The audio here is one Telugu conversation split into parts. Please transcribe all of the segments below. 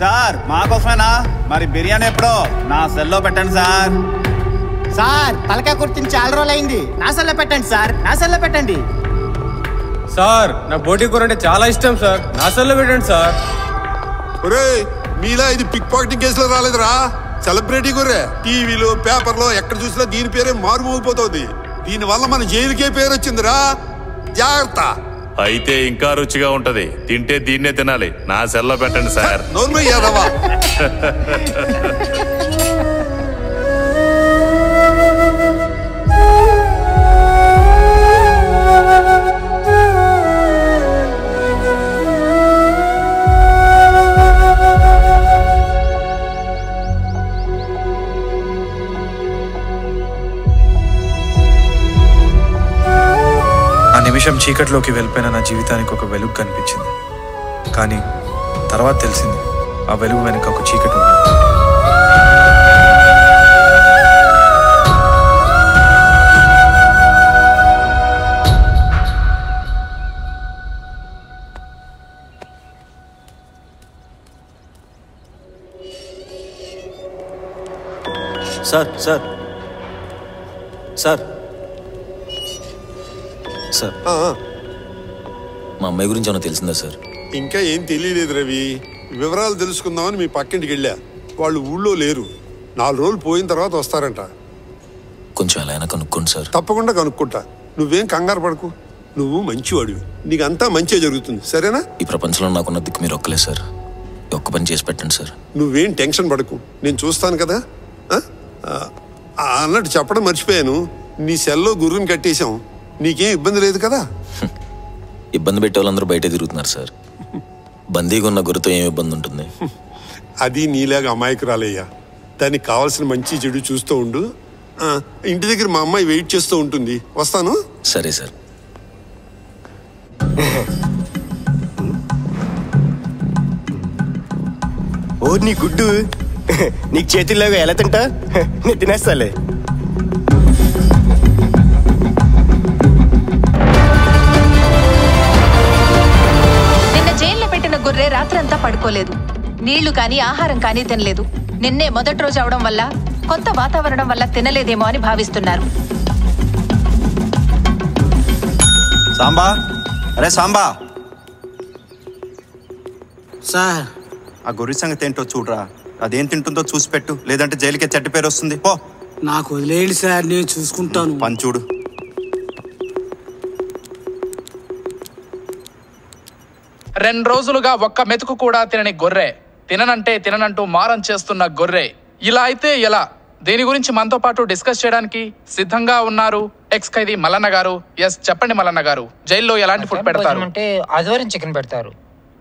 సార్ మాకోసమేనా మరి బిర్యానీ ఎప్పుడో? నా సెల్లో పెట్టండి సార్. సార్ తలకాయ కుర్తిని చాలా రోజులు అయింది నా సెల్లో పెట్టండి సార్ నా సెల్లో పెట్టండి. సార్ నా బోటి కూర అంటే చాలా ఇష్టం సార్. నా సెల్లో పెట్టండి సార్. ఒరే మీలా ఇది పిక్ పాకెటింగ్ కేసులో రాలేదురా? సెలబ్రిటీ గుర్రే టీవీలో పేపర్లో ఎక్కడ చూసినా దీని పేరే మారుమోగిపోతుంది. దీని వల్ల మన జైలుకే పేరు వచ్చిందిరా జాగ్రత్త. అయితే ఇంకా రుచిగా ఉంటది. తింటే దీన్నే తినాలి. నా సెల్లో పెట్టండి సార్. నిమిషం చీకట్లోకి వెళ్ళిపోయిన నా జీవితానికి ఒక వెలుగు కనిపించింది. కానీ తర్వాత తెలిసింది ఆ వెలుగు వెనుక ఒక చీకటి ఉంది. Sir sir. సార్. సార్. మా అమ్మాయి గురించి ఏమైనా తెలిసిందా సార్? ఇంకా ఏం తెలియలేదు రవి. వివరాలు తెలుసుకుందామని మీ పక్కింటికి వెళ్ళా. వాళ్ళు ఊళ్ళో లేరు. నాలుగు రోజులు పోయిన తర్వాత వస్తారంట. కొంచెం ఎలా అయినా కనుక్కోండి సార్. తప్పకుండా కనుక్కుంటా. నువ్వేం కంగారు పడకు. నువ్వు మంచివాడివి. నీకంతా మంచిగా జరుగుతుంది. సరేనా? ఈ ప్రపంచంలో నాకున్న దిక్కు మీరు ఒక్కలే సార్. ఒక్క పని చేసి పెట్టండి సార్. నువ్వేం టెన్షన్ పడకు. నేను చూస్తాను కదా. అన్నట్టు చెప్పడం మర్చిపోయాను. నీ సెల్లో గుర్రుని కట్టేశాం. నీకేం ఇబ్బంది లేదు కదా? ఇబ్బంది పెట్టే వాళ్ళందరూ బయటే తిరుగుతున్నారు సార్. బందీగా ఉన్న గురితో ఏం ఇబ్బంది ఉంటుంది? అది నీలాగా అమాయకురాలయ్యా. దానికి కావాల్సిన మంచి చెడు చూస్తూ ఉండు. ఆ, ఇంటి దగ్గర మా అమ్మాయి వెయిట్ చేస్తూ ఉంటుంది. వస్తాను? సరే సార్. ఓ నీ గుడ్డు. నీకు చేతుల్లోగా ఎలా తింటా? నేను తినేస్తాలే. పడుకోలేదు. నీళ్ళు కానీ ఆహారం కానీ తినలేదు. నిన్నే మొదటి రోజు అవడం వల్ల కొత్త వాతావరణం వల్ల తినలేదేమో అని భావిస్తున్నారు. సాంబా? అరే సాంబా! సార్. ఆ గొర్రె సంగతి ఏంటో చూడరా. అదేం తింటుందో చూసి పెట్టు. లేదంటే జైలుకే చెడ్డ పేరు వస్తుంది. పో. నాకు వదిలేయండి సార్ నేను చూసుకుంటాను. పని చూడు. రెండు రోజులుగా ఒక్క మెతుకు కూడా తినని గొర్రె తిననంటే తిననంటూ మారం చేస్తున్న గొర్రె. ఇలా అయితే ఎలా? దీని గురించి మనతో పాటు డిస్కస్ చేయడానికి సిద్ధంగా ఉన్నారు ఎక్స్ ఖైదీ మల్లన్న గారు. ఎస్ చెప్పండి మల్లన్న గారు. జైల్లో ఎలాంటి ఫుడ్ పెడతారు? అంటే ఆదివారం చికెన్ పెడతారు.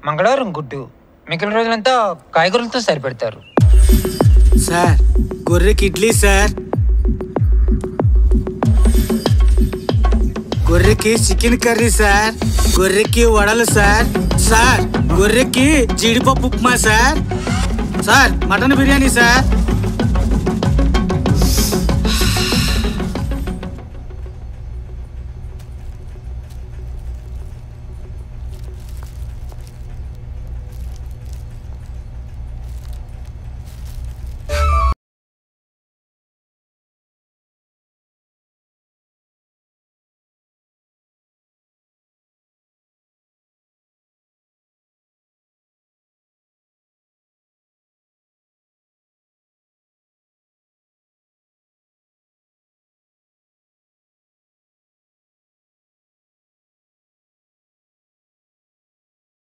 మంగళవారం గుడ్డు. మిగిలిన రోజులంతా కాయగూరలతో సరిపెడతారు. సార్ గొర్రెకి ఇడ్లీ సార్. గొర్రెకి చికెన్ కర్రీ సార్. గొర్రెకి వడలు సార్. సార్ గొర్రెకి జీడిపప్పు upma sir. Sir mutton biryani sir.